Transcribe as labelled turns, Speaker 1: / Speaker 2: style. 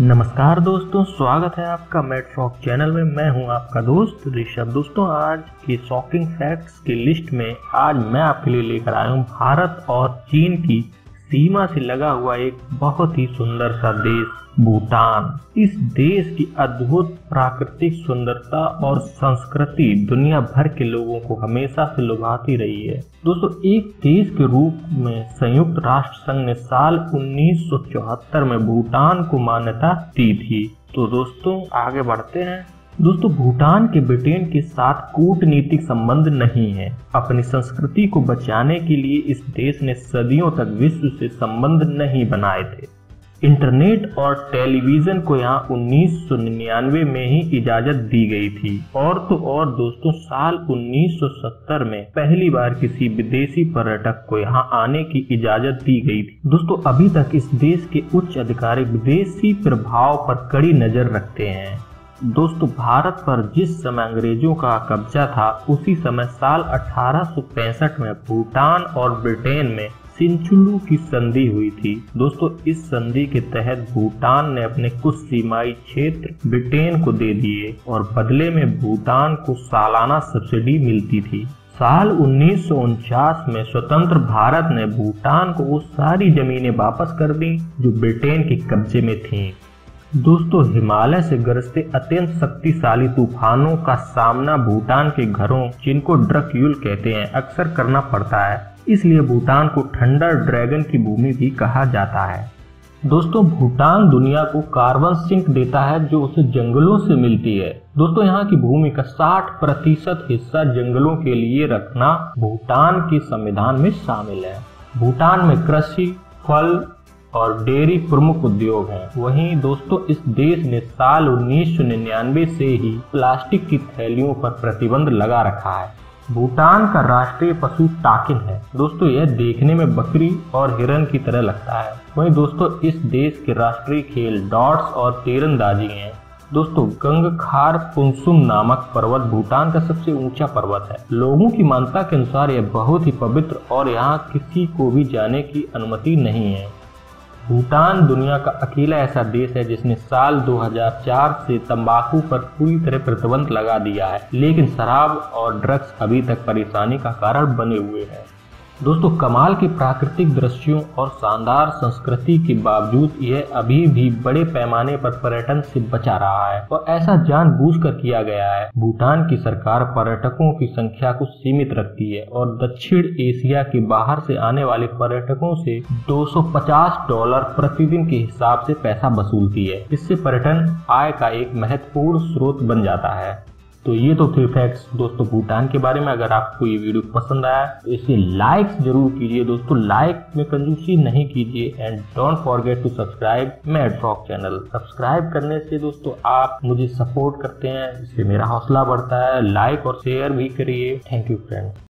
Speaker 1: नमस्कार दोस्तों, स्वागत है आपका मेट शॉक चैनल में। मैं हूँ आपका दोस्त ऋषभ। दोस्तों, आज की शॉकिंग फैक्ट्स की लिस्ट में आज मैं आपके लिए लेकर आया हूँ भारत और चीन की सीमा से लगा हुआ एक बहुत ही सुंदर सा देश, भूटान। इस देश की अद्भुत प्राकृतिक सुंदरता और संस्कृति दुनिया भर के लोगों को हमेशा से लुभाती रही है। दोस्तों, एक देश के रूप में संयुक्त राष्ट्र संघ ने साल 1974 में भूटान को मान्यता दी थी। तो दोस्तों, आगे बढ़ते हैं। दोस्तों, भूटान के ब्रिटेन के साथ कूटनीतिक संबंध नहीं है। अपनी संस्कृति को बचाने के लिए इस देश ने सदियों तक विश्व से संबंध नहीं बनाए थे। इंटरनेट और टेलीविज़न को यहाँ 1999 में ही इजाज़त दी गई थी। और तो और दोस्तों, साल 1970 में पहली बार किसी विदेशी पर्यटक को यहाँ आने की इजाज़त दी गई थी। दोस्तों, अभी तक इस देश के उच्च अधिकारी विदेशी प्रभाव पर कड़ी नज़र रखते हैं। दोस्तों, भारत पर जिस समय अंग्रेज़ों का कब्जा था, उसी समय साल अठारह सौ पैंसठ में भूटान और ब्रिटेन में सिंचुलू की संधि हुई थी दोस्तों, इस संधि के तहत भूटान ने अपने कुछ सीमाई क्षेत्र ब्रिटेन को दे दिए और बदले में भूटान को सालाना सब्सिडी मिलती थी साल उन्नीस सौ उनचास में स्वतंत्र भारत ने भूटान को वो सारी जमीनें वापस कर दी जो ब्रिटेन के कब्जे में थीं। दोस्तों, हिमालय से गरजते अत्यंत शक्तिशाली तूफानों का सामना भूटान के घरों, जिनको ड्रक्यूल कहते हैं, अक्सर करना पड़ता है। इसलिए भूटान को ठंडा ड्रैगन की भूमि भी कहा जाता है। दोस्तों, भूटान दुनिया को कार्बन सिंक देता है, जो उसे जंगलों से मिलती है। दोस्तों, यहाँ की भूमि का 60 प्रतिशत हिस्सा जंगलों के लिए रखना भूटान के संविधान में शामिल है। भूटान में कृषि, फल और डेयरी प्रमुख उद्योग हैं। वहीं दोस्तों, इस देश ने साल उन्नीस सौ निन्यानवे से ही प्लास्टिक की थैलियों पर प्रतिबंध लगा रखा है। भूटान का राष्ट्रीय पशु टाकिन है। दोस्तों, यह देखने में बकरी और हिरन की तरह लगता है। वहीं दोस्तों, इस देश के राष्ट्रीय खेल डॉट्स और तीरंदाजी हैं। दोस्तों, गंगखार पुंसुम नामक पर्वत भूटान का सबसे ऊँचा पर्वत है। लोगों की मान्यता के अनुसार यह बहुत ही पवित्र और यहाँ किसी को भी जाने की अनुमति नहीं है। भूटान दुनिया का अकेला ऐसा देश है जिसने साल 2004 से तंबाकू पर पूरी तरह प्रतिबंध लगा दिया है। लेकिन शराब और ड्रग्स अभी तक परेशानी का कारण बने हुए हैं। दोस्तों, कमाल के प्राकृतिक दृश्यों और शानदार संस्कृति के बावजूद यह अभी भी बड़े पैमाने पर पर्यटन से बचा रहा है। और ऐसा जानबूझकर किया गया है, भूटान की सरकार पर्यटकों की संख्या को सीमित रखती है और दक्षिण एशिया के बाहर से आने वाले पर्यटकों से 250 डॉलर प्रतिदिन के हिसाब से पैसा वसूलती है। इससे पर्यटन आय का एक महत्वपूर्ण स्रोत बन जाता है। तो ये तो थे फैक्ट्स दोस्तों भूटान के बारे में। अगर आपको ये वीडियो पसंद आया तो इसे लाइक ज़रूर कीजिए दोस्तों। लाइक में कंजूसी नहीं कीजिए। And don't forget to subscribe my channel subscribe करने से दोस्तों आप मुझे सपोर्ट करते हैं, इससे मेरा हौसला बढ़ता है। लाइक और शेयर भी करिए। Thank you friend